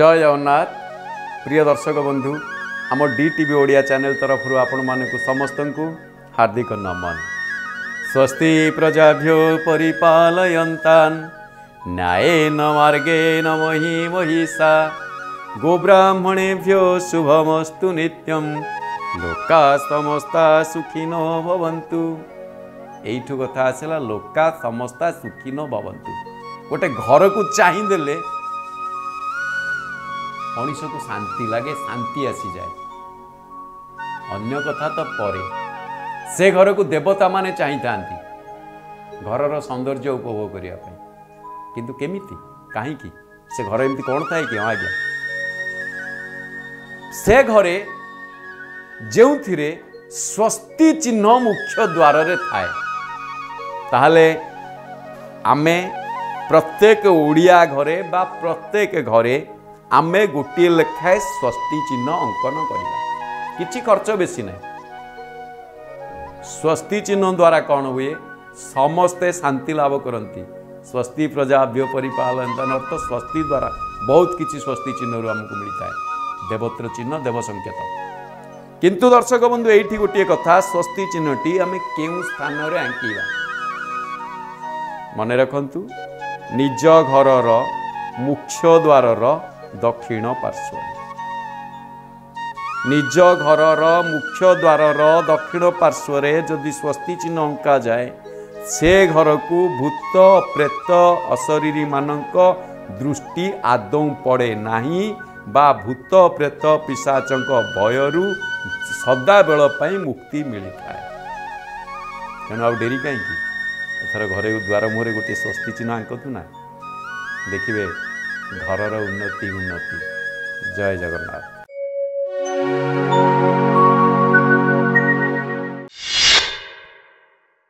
जय जगन्नाथ प्रिय दर्शक बंधु आम डिटिभी ओडिया च्यानेल् तरफु आपस्तु हार्दिक नमन स्वस्ति प्रजाभ्यो शुभमस्तु गोब्रा लोका सुखी नै ठुलो कथा आसला लोका सम सुखी न भवन गए घर चाहिँदेले ମଣିଷକୁ ଶାନ୍ତି ଲାଗେ ଶାନ୍ତି ଆସିଯାଏ ଅନ୍ୟ କଥା ତ ପରେ ସେ ଘରକୁ ଦେବତାମାନେ ଚାହିଁଥାନ୍ତି ଘରର ସୌନ୍ଦର୍ଯ୍ୟ ଉପଭୋଗ କରିବା ପାଇଁ କିନ୍ତୁ କେମିତି କାହିଁକି ସେ ଘର ଏମିତି କ'ଣ ଥାଏ କି ହଁ ଆଜ୍ଞା ସେ ଘରେ ଯେଉଁଥିରେ ସ୍ୱସ୍ତି ଚିହ୍ନ ମୁଖ୍ୟ ଦ୍ୱାରରେ ଥାଏ ତାହେଲେ ଆମେ ପ୍ରତ୍ୟେକ ଓଡ଼ିଆ ଘରେ ବା ପ୍ରତ୍ୟେକ ଘରେ ଆମେ ଗୋଟିଏ ଲେଖାଏଁ ସ୍ୱସ୍ତି ଚିହ୍ନ ଅଙ୍କନ କରିବା କିଛି ଖର୍ଚ୍ଚ ବେଶୀ ନାହିଁ ସ୍ୱସ୍ତି ଚିହ୍ନ ଦ୍ୱାରା କ'ଣ ହୁଏ ସମସ୍ତେ ଶାନ୍ତି ଲାଭ କରନ୍ତି ସ୍ୱସ୍ତି ପ୍ରଜାଭ୍ୟ ପରିପାଳନ ଅର୍ଥ ସ୍ୱସ୍ତି ଦ୍ୱାରା ବହୁତ କିଛି ସ୍ୱସ୍ତି ଚିହ୍ନରୁ ଆମକୁ ମିଳିଥାଏ ଦେବତ୍ର ଚିହ୍ନ ଦେବ ସଙ୍କେତ କିନ୍ତୁ ଦର୍ଶକ ବନ୍ଧୁ ଏଇଠି ଗୋଟିଏ କଥା ସ୍ୱସ୍ତି ଚିହ୍ନଟି ଆମେ କେଉଁ ସ୍ଥାନରେ ଆଙ୍କିବା ମନେ ରଖନ୍ତୁ ନିଜ ଘରର ମୁଖ୍ୟ ଦ୍ୱାରର दक्षिण पार्श्व निज घर मुख्यद्वार र दक्षिण पर्श्वर जुन स्वस्ति चिन्ह से घर घरको भूत प्रेत असर दृष्टि आदौँ पड़े नै बा भूत प्रेत पिसाचको भयरू सदा बेलापुक्ति मिले आउरी काहीँक एर द्वार मुहे गोटे स्वस्ति चिह्न आँकु न ଘରର ଉନ୍ନତି ଉନ୍ନତି ଜୟ ଜଗନ୍ନାଥ